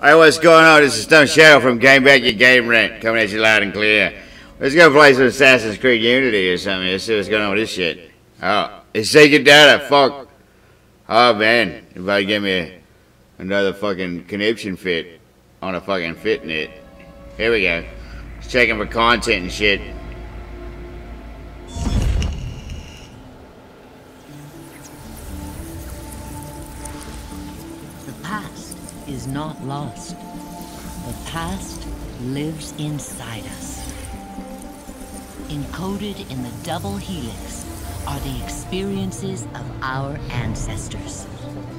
Hey, what's going on? This is Stone Shadow from Game Back Your Game Rent, coming at you loud and clear. Let's go play some Assassin's Creed Unity or something. Let's see what's going on with this shit. Oh, it's Sega Data. Fuck. Oh, man. To give me another fucking conniption fit on a fucking fitnet. Here we go. Checking for content and shit. Not lost. The past lives inside us. Encoded in the double helix are the experiences of our ancestors.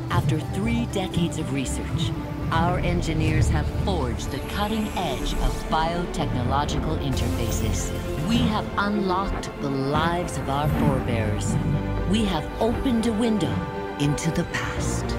After three decades of research, our engineers have forged the cutting edge of biotechnological interfaces. We have unlocked the lives of our forebears. We have opened a window into the past.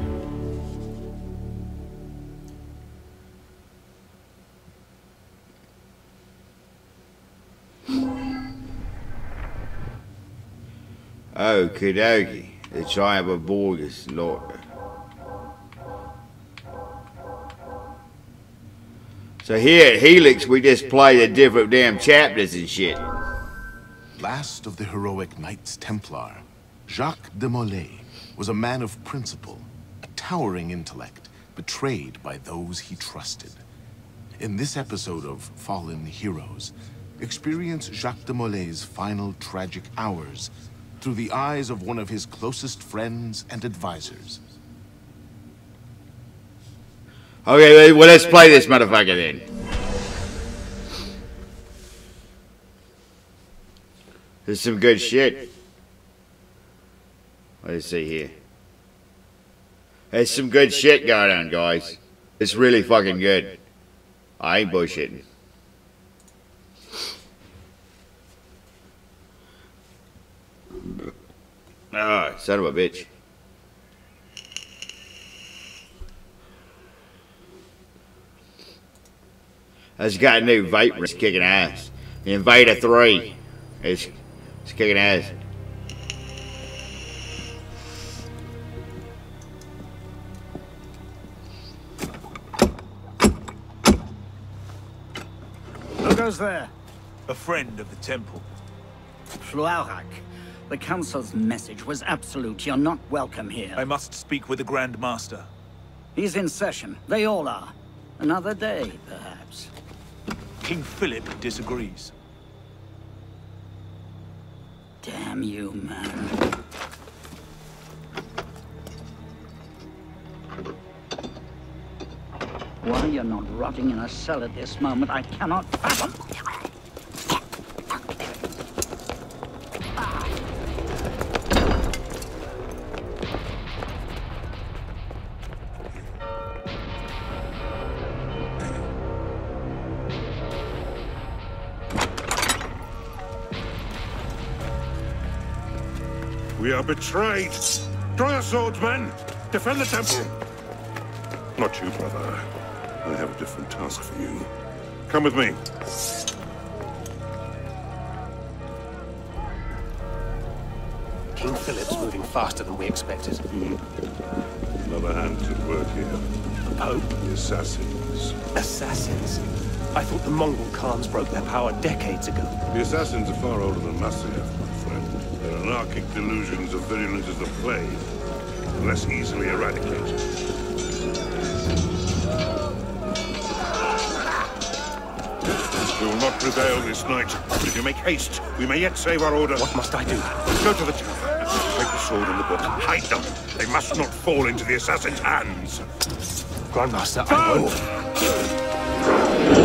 Okie dokie. The triumph of Borges, Lord. So here at Helix, we just play the different damn chapters and shit. Last of the heroic Knights Templar, Jacques de Molay was a man of principle, a towering intellect, betrayed by those he trusted. In this episode of Fallen Heroes, experience Jacques de Molay's final tragic hours through the eyes of one of his closest friends and advisors. Okay, well, let's play this motherfucker then. There's some good shit. Let's see here. There's some good shit going on, guys. It's really fucking good. I ain't bullshitting. Son of a bitch. It's got a new Viper. It's kicking ass. The Invader 3. It's, it's kicking ass. Who goes there? A friend of the temple. Fluarak. The Council's message was absolute. You're not welcome here. I must speak with the Grand Master. He's in session. They all are. Another day, perhaps. King Philip disagrees. Damn you, man. Why you're not rotting in a cell at this moment, I cannot fathom. Are betrayed. Draw your swords, men. Defend the temple. Not you, brother. I have a different task for you. Come with me. King Philip's moving faster than we expected. Hmm. Another hand at work here. The Pope? The assassins. Assassins? I thought the Mongol Khans broke their power decades ago. The assassins are far older than Masyaf, my friend. Their anarchic delusions are virulent as the plague, and less easily eradicated. We will not prevail this night, but if you make haste, we may yet save our order. What must I do? Go to the tower. Take the sword and the book. Hide them. They must not fall into the assassin's hands. Grandmaster, I Go!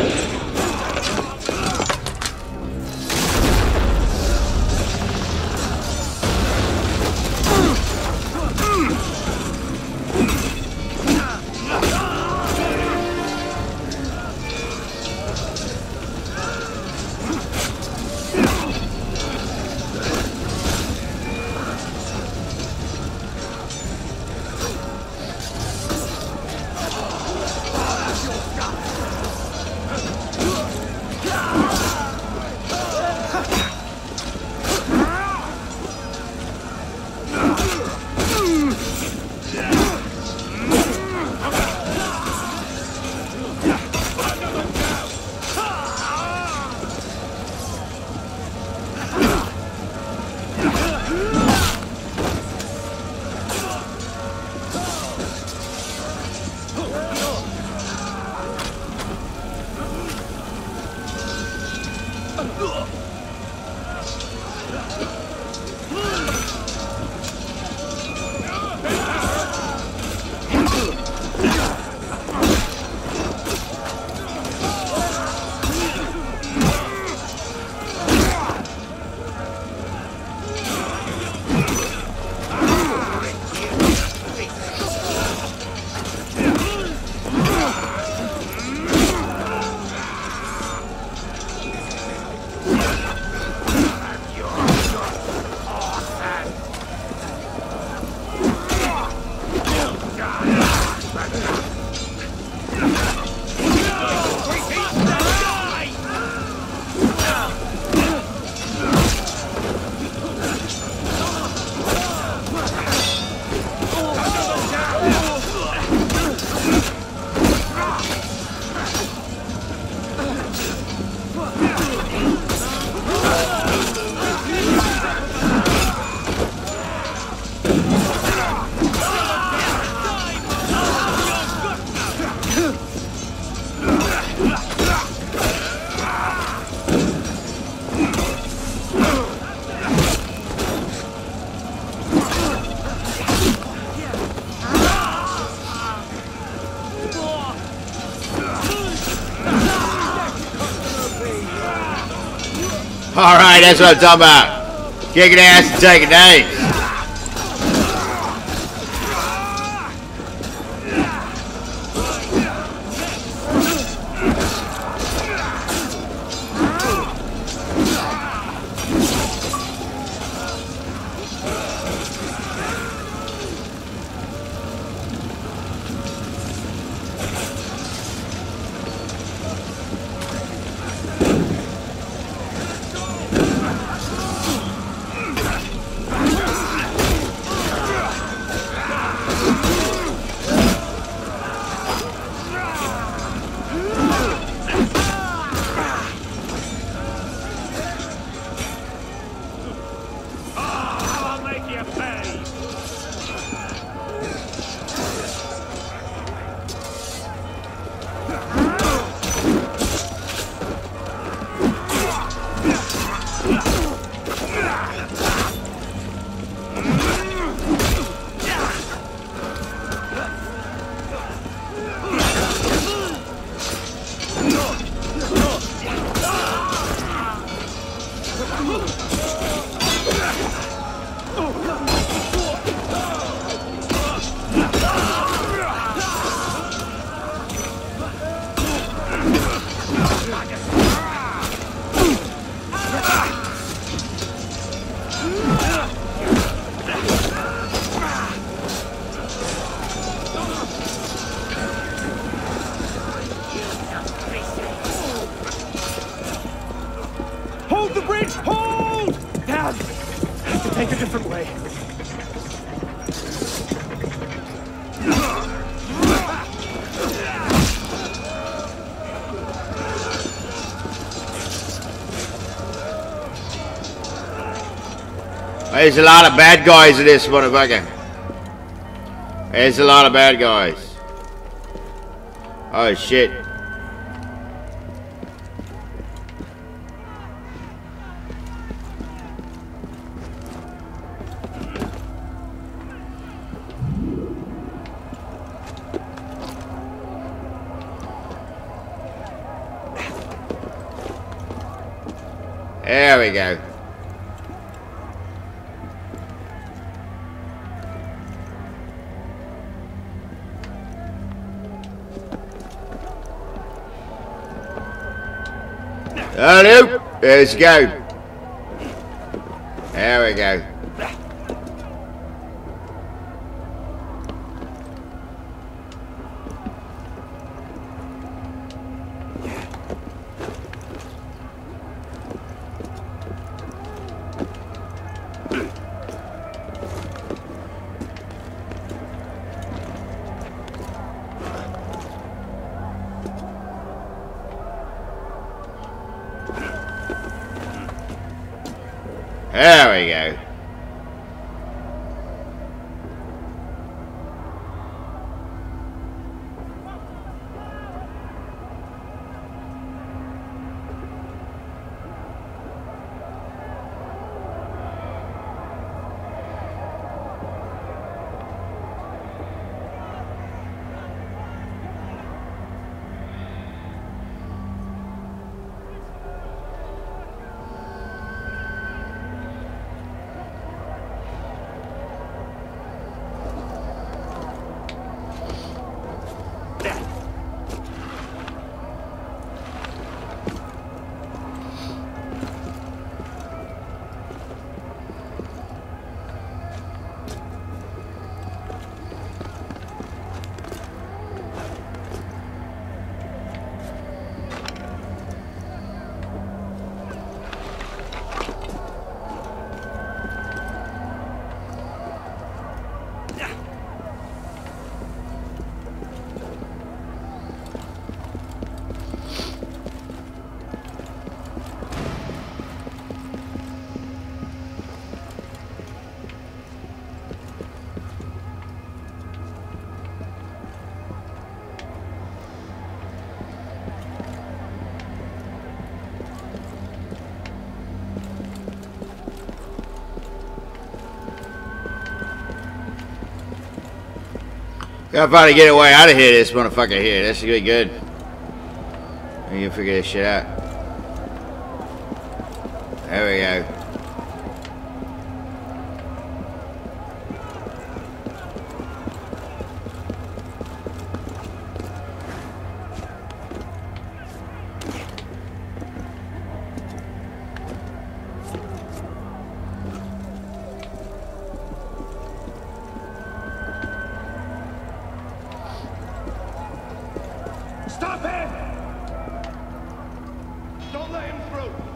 Yeah. Won't. Alright, that's what I'm talking about. Kicking ass and taking names. There's a lot of bad guys in this motherfucker. There's a lot of bad guys. Oh shit. There we go. Hello. Let's go. There we go. There we go. Gotta finally get away out of here, this motherfucker here. This is gonna be good. We can figure this shit out. There we go. Don't let him through!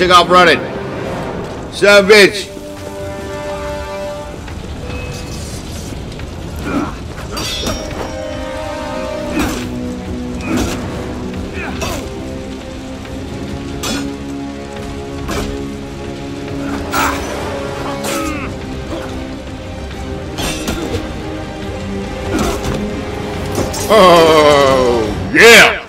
Took off running. Son of a bitch. Oh, yeah.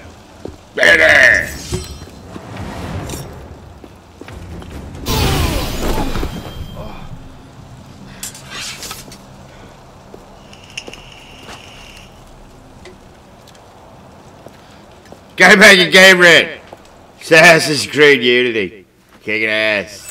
Back and game red. Assassin's Creed Unity. Kicking ass.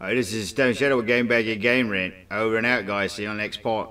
Alright, this is Stone Shadow with Game Back Your Game Rent. Over and out, guys. See you on the next part.